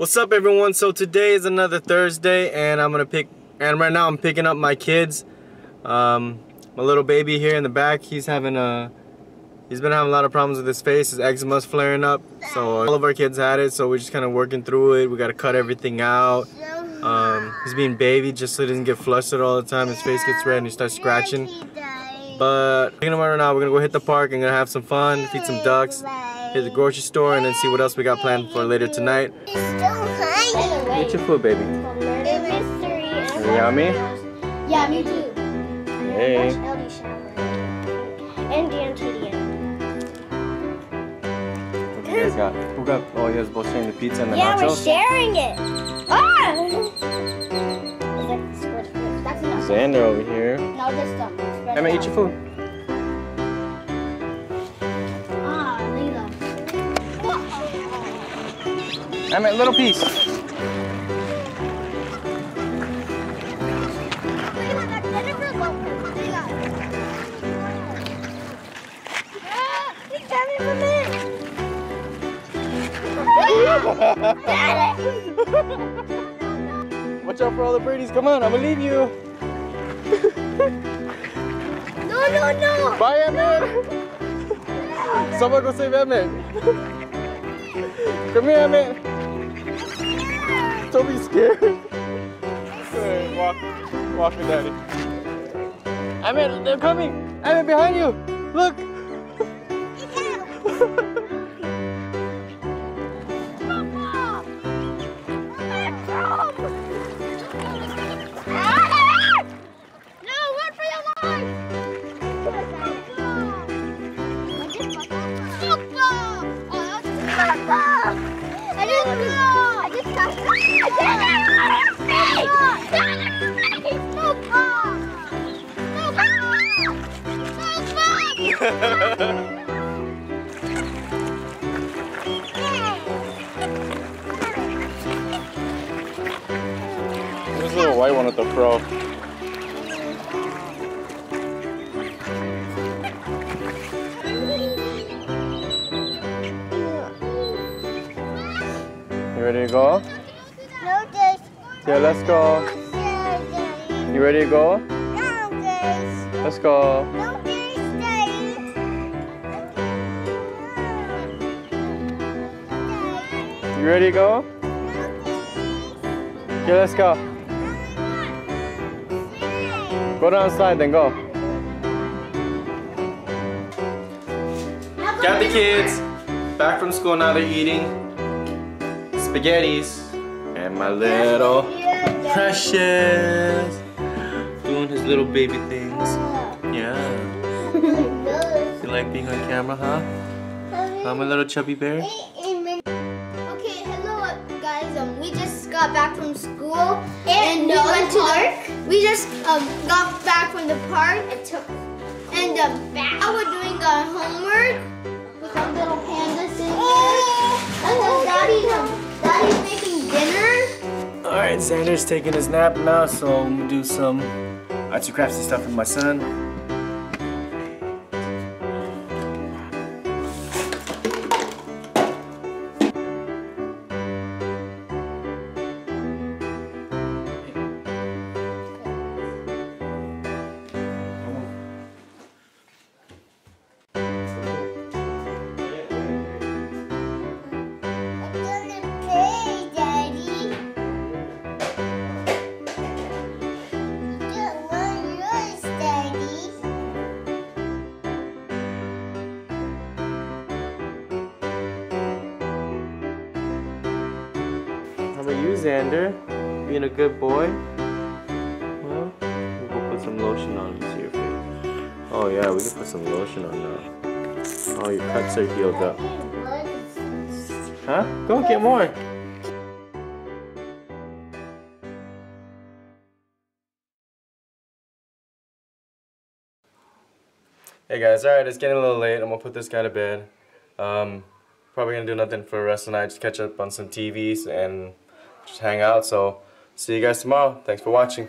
What's up everyone? So today is another Thursday and I'm gonna pick and right now I'm picking up my kids. Um, my little baby here in the back, he's having a he's been having a lot of problems with his face, his eczema's flaring up. So all of our kids had it, so we're just kind of working through it. We gotta cut everything out. Um, he's being baby just so he doesn't get flustered all the time. His face gets red and he starts scratching. But picking him up right now, we're gonna go hit the park and gonna have some fun, feed some ducks hit the grocery store and then see what else we got planned for later tonight. Get your food, baby. Yummy? Yeah, me too. Hey. And Dan TDM. What you guys got? Who got? Oh, you guys both sharing the pizza and the Yeah, we're nachos? sharing it. Ah! Is that squish squish? That's enough. Xander over here. No, spread Emma, eat your food. Emma, little piece. Watch out for all the birdies. Come on, I'm gonna leave you. No, no, no! Bye, Emmett. Someone go save Emmett. Come here, Emmett. Don't be scared. Hey, walk, walk with Daddy. Emmett, they're coming. Emmett, behind you. Look. There's a little white one at the pro. You ready to go? No, this. Yeah, let's go. You ready to go? No, this. Let's go. You ready to go? Okay, let's go. Go down the slide, then go. Got the kids back from school. Now they're eating spaghettis. And my little precious doing his little baby things. Yeah. You like being on camera, huh? I'm a little chubby bear? Got back from school and, we went to the. We just um got back from the park and took and um now we're doing our homework with our little panda sitting here. And then daddy's um daddy's making dinner. Alright, Xander's taking his nap now, so I'm gonna do some artsy craftsy stuff with my son. Xander? Being a good boy? Well, we'll put some lotion on see your face. Oh yeah, we can put some lotion on now. Oh, your cuts are healed up. Huh? Go get more. Hey guys, alright, it's getting a little late. I'm gonna put this guy to bed. Um, probably gonna do nothing for the rest of the night, just catch up on some TVs and just hang out. So, see you guys tomorrow. Thanks for watching.